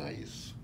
nice.